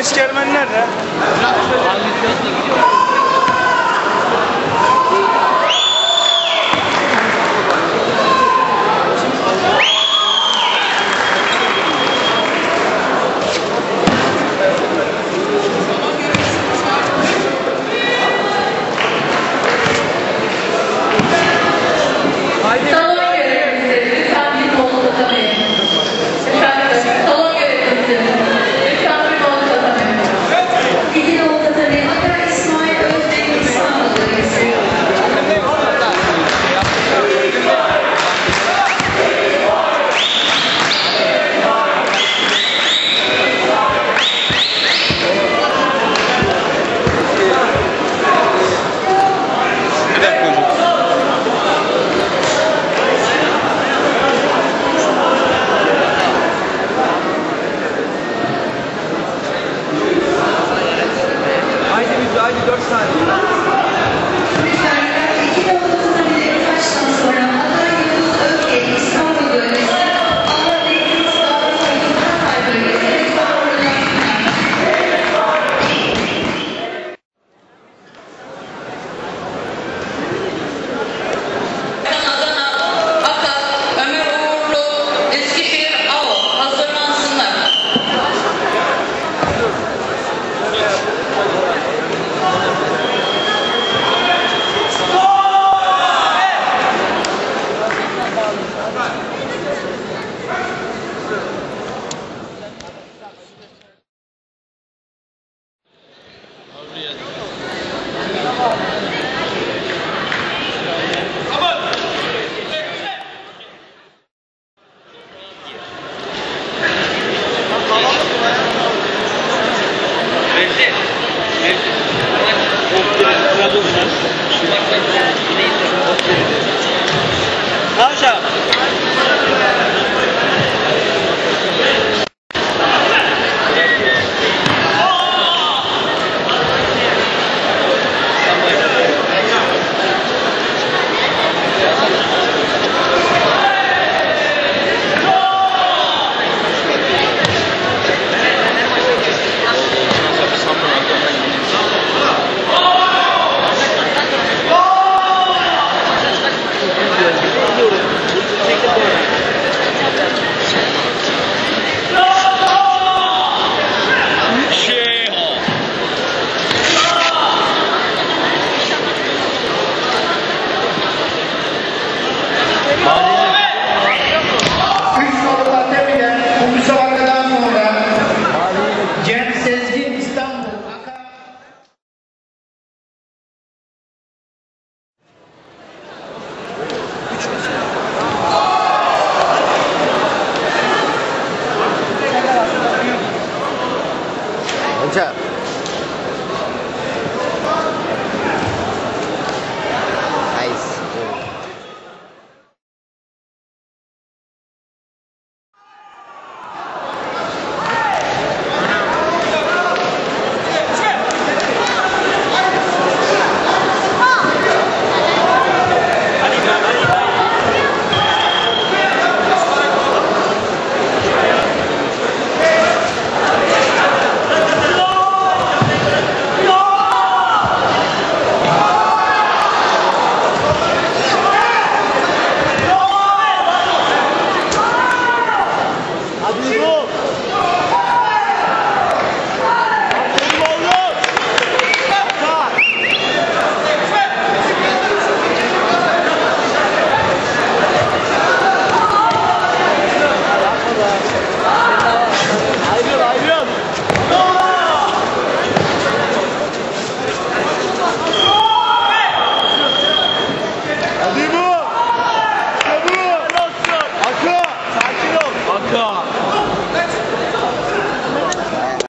Eski Ermeniler. Haşa. On.